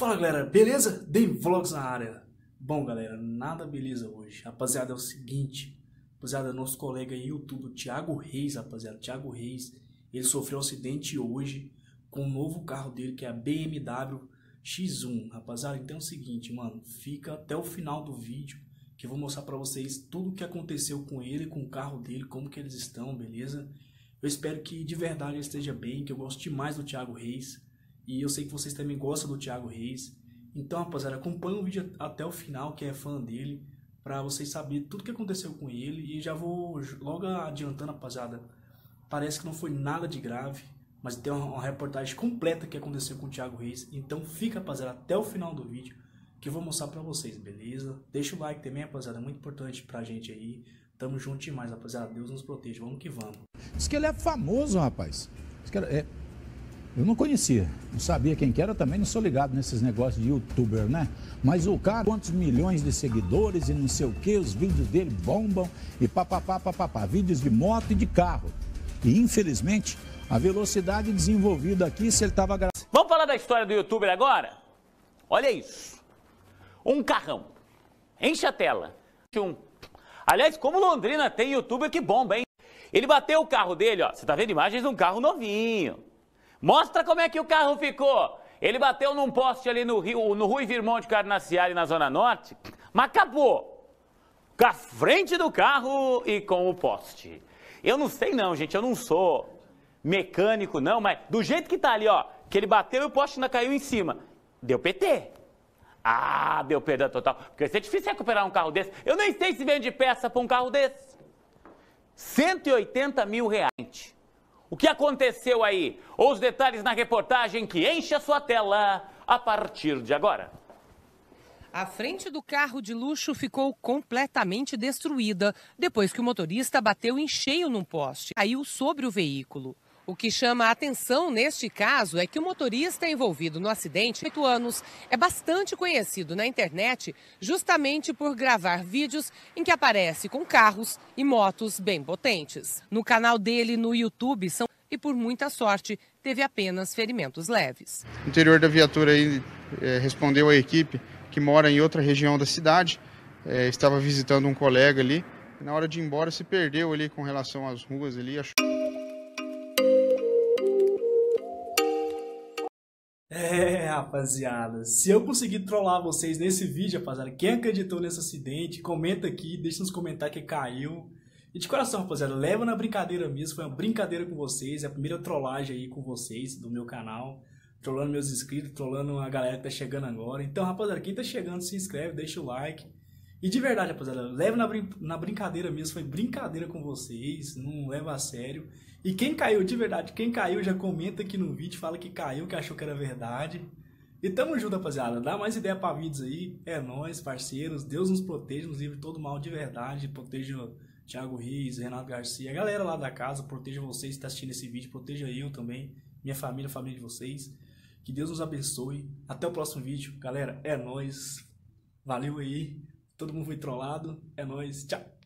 Fala galera, beleza? Dei Vlogs na área. Bom galera, nada beleza hoje. Rapaziada, é o seguinte. Rapaziada, nosso colega YouTube, Thiago Reis, rapaziada, Thiago Reis, ele sofreu um acidente hoje com o um novo carro dele, que é a BMW X1. Rapaziada, então é o seguinte, mano, fica até o final do vídeo que eu vou mostrar pra vocês tudo o que aconteceu com ele, com o carro dele, como que eles estão, beleza? Eu espero que de verdade ele esteja bem, que eu gosto demais do Thiago Reis. E eu sei que vocês também gostam do Thiago Reis. Então, rapaziada, acompanha o vídeo até o final, que é fã dele, para vocês saberem tudo que aconteceu com ele. E já vou logo adiantando, rapaziada. Parece que não foi nada de grave, mas tem uma, uma reportagem completa que aconteceu com o Thiago Reis. Então, fica, rapaziada, até o final do vídeo, que eu vou mostrar para vocês, beleza? Deixa o like também, rapaziada, é muito importante pra gente aí. Tamo junto demais, rapaziada. Deus nos proteja. Vamos que vamos. Diz que ele é famoso, rapaz. Diz que ele é eu não conhecia, não sabia quem que era, também não sou ligado nesses negócios de youtuber, né? Mas o cara, quantos milhões de seguidores e não sei o que, os vídeos dele bombam e papapá, papapá, vídeos de moto e de carro. E infelizmente, a velocidade desenvolvida aqui, se ele estava... Vamos falar da história do youtuber agora? Olha isso. Um carrão. Enche a tela. Um. Aliás, como Londrina tem youtuber que bomba, hein? Ele bateu o carro dele, ó. Você tá vendo imagens de um carro novinho. Mostra como é que o carro ficou. Ele bateu num poste ali no Rio, no Rui Virmonte Carnaciari, na Zona Norte, mas acabou. Com a frente do carro e com o poste. Eu não sei não, gente, eu não sou mecânico não, mas do jeito que tá ali, ó, que ele bateu e o poste ainda caiu em cima. Deu PT. Ah, deu perda total. Porque vai ser difícil recuperar um carro desse. Eu nem sei se vende peça para um carro desse. 180 mil reais. O que aconteceu aí? Os detalhes na reportagem que enche a sua tela a partir de agora. A frente do carro de luxo ficou completamente destruída depois que o motorista bateu em cheio num poste. Caiu sobre o veículo. O que chama a atenção neste caso é que o motorista envolvido no acidente, 8 anos, é bastante conhecido na internet justamente por gravar vídeos em que aparece com carros e motos bem potentes. No canal dele no YouTube são e por muita sorte teve apenas ferimentos leves. O interior da viatura aí é, respondeu à equipe que mora em outra região da cidade, é, estava visitando um colega ali. Na hora de ir embora se perdeu ali com relação às ruas ali. Achou... rapaziada, se eu conseguir trollar vocês nesse vídeo, rapaziada, quem acreditou nesse acidente, comenta aqui, deixa nos comentários que caiu. E de coração, rapaziada, leva na brincadeira mesmo, foi uma brincadeira com vocês, é a primeira trollagem aí com vocês do meu canal, trollando meus inscritos, trollando a galera que tá chegando agora. Então, rapaziada, quem tá chegando, se inscreve, deixa o like. E de verdade, rapaziada, leva na, brin na brincadeira mesmo, foi brincadeira com vocês, não leva a sério. E quem caiu, de verdade, quem caiu já comenta aqui no vídeo, fala que caiu, que achou que era verdade. E tamo junto, rapaziada. Dá mais ideia pra vídeos aí. É nóis, parceiros. Deus nos proteja, nos livre todo mal de verdade. Proteja o Thiago Riz, Renato Garcia, a galera lá da casa. Proteja vocês que tá assistindo esse vídeo. Proteja eu também, minha família, a família de vocês. Que Deus nos abençoe. Até o próximo vídeo. Galera, é nóis. Valeu aí. Todo mundo foi trollado. É nóis. Tchau.